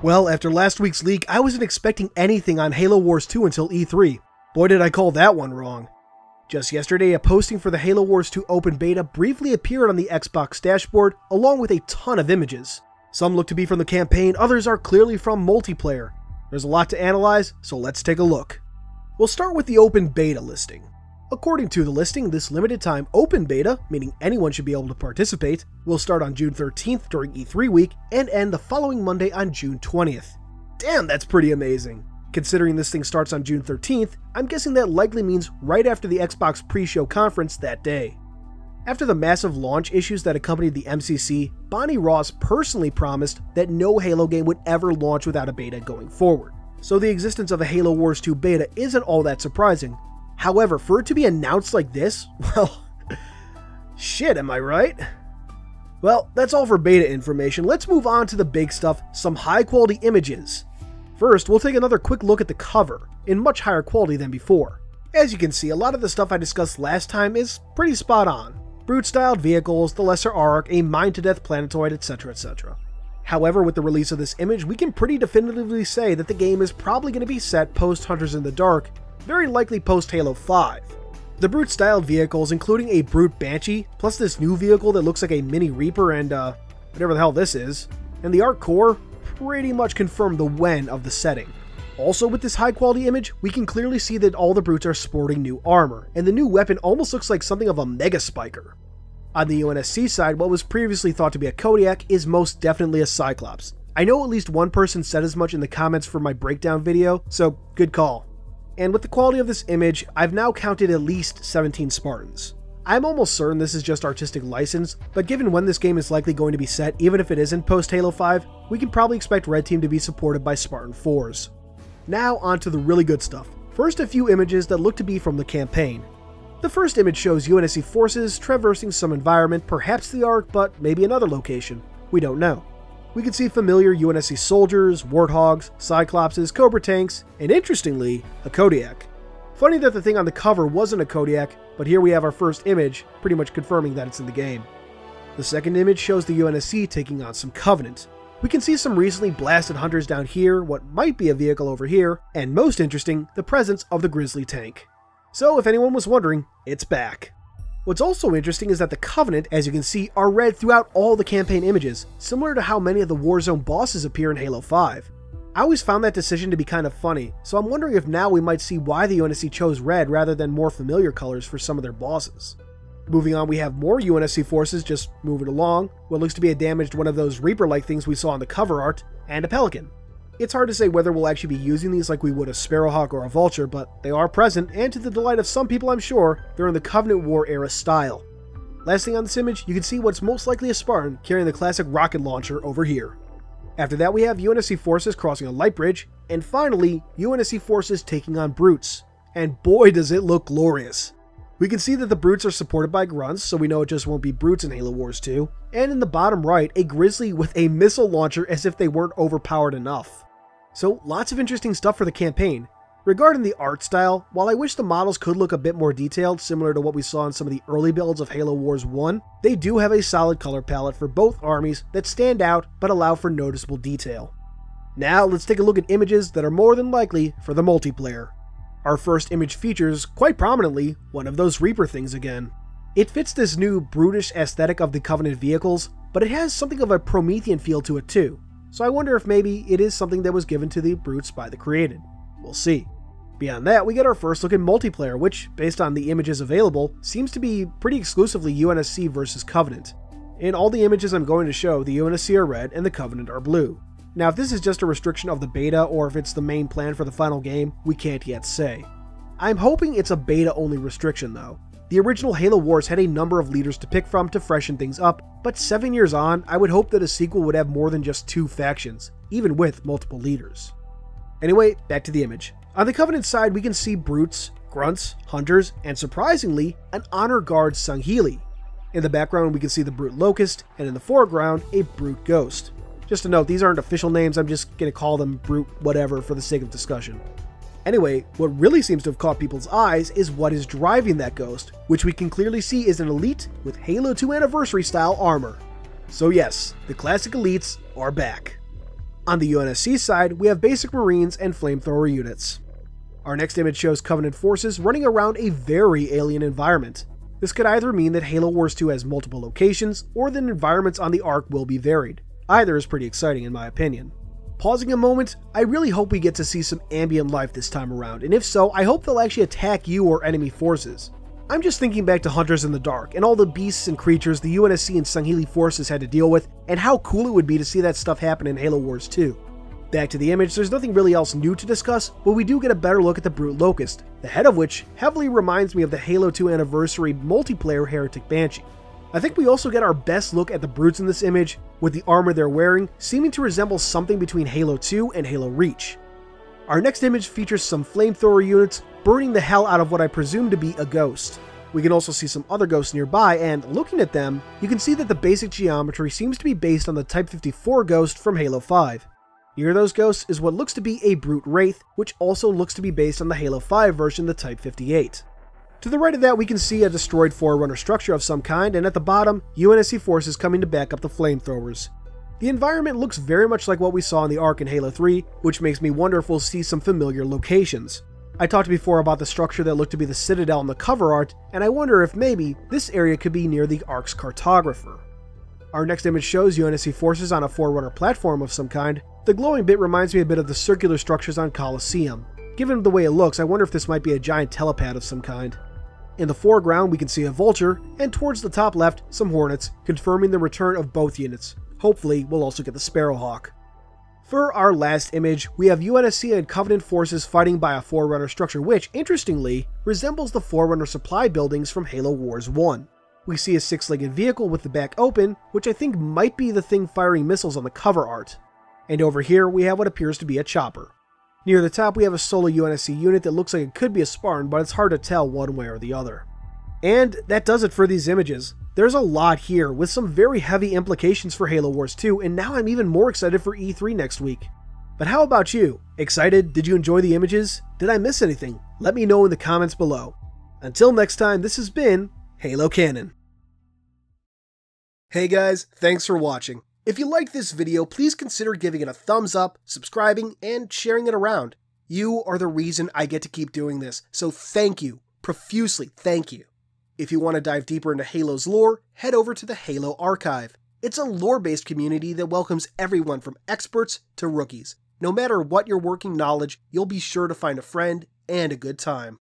Well, after last week's leak, I wasn't expecting anything on Halo Wars 2 until E3. Boy, did I call that one wrong. Just yesterday, a posting for the Halo Wars 2 open beta briefly appeared on the Xbox dashboard, along with a ton of images. Some look to be from the campaign, others are clearly from multiplayer. There's a lot to analyze, so let's take a look. We'll start with the open beta listing. According to the listing, this limited time open beta, meaning anyone should be able to participate, will start on June 13th during E3 week and end the following Monday on June 20th. Damn, that's pretty amazing. Considering this thing starts on June 13th, I'm guessing that likely means right after the Xbox pre show conference that day. After the massive launch issues that accompanied the MCC, Bonnie Ross personally promised that no Halo game would ever launch without a beta going forward. So the existence of a Halo Wars 2 beta isn't all that surprising, However, for it to be announced like this, well, shit, am I right? Well, that's all for beta information. Let's move on to the big stuff some high quality images. First, we'll take another quick look at the cover, in much higher quality than before. As you can see, a lot of the stuff I discussed last time is pretty spot on. Brute styled vehicles, the Lesser Ark, a mine to death planetoid, etc. etc. However, with the release of this image, we can pretty definitively say that the game is probably going to be set post Hunters in the Dark, very likely post Halo 5. The Brute styled vehicles, including a Brute Banshee, plus this new vehicle that looks like a mini Reaper and uh, whatever the hell this is, and the Ark Core, pretty much confirm the when of the setting. Also, with this high quality image, we can clearly see that all the Brutes are sporting new armor, and the new weapon almost looks like something of a Mega Spiker. On the UNSC side, what was previously thought to be a Kodiak is most definitely a Cyclops. I know at least one person said as much in the comments for my breakdown video, so good call and with the quality of this image, I've now counted at least 17 Spartans. I'm almost certain this is just artistic license, but given when this game is likely going to be set, even if it isn't post Halo 5, we can probably expect Red Team to be supported by Spartan 4s. Now on to the really good stuff. First, a few images that look to be from the campaign. The first image shows UNSC forces traversing some environment, perhaps the Ark, but maybe another location. We don't know we can see familiar UNSC soldiers, warthogs, cyclopses, cobra tanks, and interestingly, a Kodiak. Funny that the thing on the cover wasn't a Kodiak, but here we have our first image, pretty much confirming that it's in the game. The second image shows the UNSC taking on some Covenant. We can see some recently blasted hunters down here, what might be a vehicle over here, and most interesting, the presence of the Grizzly tank. So if anyone was wondering, it's back. What's also interesting is that the Covenant, as you can see, are red throughout all the campaign images, similar to how many of the Warzone bosses appear in Halo 5. I always found that decision to be kind of funny, so I'm wondering if now we might see why the UNSC chose red rather than more familiar colors for some of their bosses. Moving on, we have more UNSC forces just moving along, what looks to be a damaged one of those Reaper-like things we saw in the cover art, and a Pelican. It's hard to say whether we'll actually be using these like we would a Sparrowhawk or a Vulture, but they are present, and to the delight of some people I'm sure, they're in the Covenant War era style. Last thing on this image, you can see what's most likely a Spartan carrying the classic rocket launcher over here. After that we have UNSC forces crossing a light bridge, and finally, UNSC forces taking on Brutes. And boy does it look glorious! We can see that the Brutes are supported by Grunts, so we know it just won't be Brutes in Halo Wars 2. And in the bottom right, a Grizzly with a missile launcher as if they weren't overpowered enough. So lots of interesting stuff for the campaign. Regarding the art style, while I wish the models could look a bit more detailed, similar to what we saw in some of the early builds of Halo Wars 1, they do have a solid color palette for both armies that stand out but allow for noticeable detail. Now let's take a look at images that are more than likely for the multiplayer. Our first image features, quite prominently, one of those Reaper things again. It fits this new brutish aesthetic of the Covenant vehicles, but it has something of a Promethean feel to it too. So I wonder if maybe it is something that was given to the brutes by the created. We'll see. Beyond that, we get our first look at multiplayer, which, based on the images available, seems to be pretty exclusively UNSC versus Covenant. In all the images I'm going to show, the UNSC are red and the Covenant are blue. Now, if this is just a restriction of the beta or if it's the main plan for the final game, we can't yet say. I'm hoping it's a beta only restriction though, the original Halo Wars had a number of leaders to pick from to freshen things up, but seven years on, I would hope that a sequel would have more than just two factions, even with multiple leaders. Anyway, back to the image. On the Covenant side, we can see brutes, grunts, hunters, and surprisingly, an honor guard Sangheili. In the background, we can see the brute locust, and in the foreground, a brute ghost. Just a note, these aren't official names, I'm just gonna call them brute whatever for the sake of discussion. Anyway, what really seems to have caught people's eyes is what is driving that ghost, which we can clearly see is an elite with Halo 2 Anniversary style armor. So yes, the classic elites are back. On the UNSC side, we have basic Marines and flamethrower units. Our next image shows Covenant forces running around a very alien environment. This could either mean that Halo Wars 2 has multiple locations, or that environments on the Ark will be varied. Either is pretty exciting in my opinion. Pausing a moment, I really hope we get to see some ambient life this time around, and if so, I hope they'll actually attack you or enemy forces. I'm just thinking back to Hunters in the Dark and all the beasts and creatures the UNSC and Sangheili forces had to deal with, and how cool it would be to see that stuff happen in Halo Wars 2. Back to the image, there's nothing really else new to discuss, but we do get a better look at the Brute Locust, the head of which heavily reminds me of the Halo 2 Anniversary multiplayer Heretic Banshee. I think we also get our best look at the Brutes in this image, with the armor they're wearing seeming to resemble something between Halo 2 and Halo Reach. Our next image features some flamethrower units burning the hell out of what I presume to be a ghost. We can also see some other ghosts nearby, and looking at them, you can see that the basic geometry seems to be based on the Type 54 ghost from Halo 5. Near those ghosts is what looks to be a Brute Wraith, which also looks to be based on the Halo 5 version, the Type 58. To the right of that, we can see a destroyed Forerunner structure of some kind, and at the bottom, UNSC forces coming to back up the flamethrowers. The environment looks very much like what we saw in the Ark in Halo 3, which makes me wonder if we'll see some familiar locations. I talked before about the structure that looked to be the Citadel in the cover art, and I wonder if maybe this area could be near the Ark's cartographer. Our next image shows UNSC forces on a Forerunner platform of some kind. The glowing bit reminds me a bit of the circular structures on Coliseum. Given the way it looks, I wonder if this might be a giant telepad of some kind. In the foreground, we can see a Vulture, and towards the top left, some Hornets, confirming the return of both units. Hopefully, we'll also get the Sparrowhawk. For our last image, we have UNSC and Covenant forces fighting by a Forerunner structure which, interestingly, resembles the Forerunner supply buildings from Halo Wars 1. We see a six-legged vehicle with the back open, which I think might be the thing firing missiles on the cover art. And over here, we have what appears to be a chopper. Near the top, we have a solo UNSC unit that looks like it could be a Spartan, but it's hard to tell one way or the other. And that does it for these images. There's a lot here, with some very heavy implications for Halo Wars 2, and now I'm even more excited for E3 next week. But how about you? Excited? Did you enjoy the images? Did I miss anything? Let me know in the comments below. Until next time, this has been Halo Canon. Hey guys, thanks for watching. If you liked this video, please consider giving it a thumbs up, subscribing, and sharing it around. You are the reason I get to keep doing this, so thank you, profusely thank you. If you want to dive deeper into Halo's lore, head over to the Halo Archive. It's a lore-based community that welcomes everyone from experts to rookies. No matter what your working knowledge, you'll be sure to find a friend and a good time.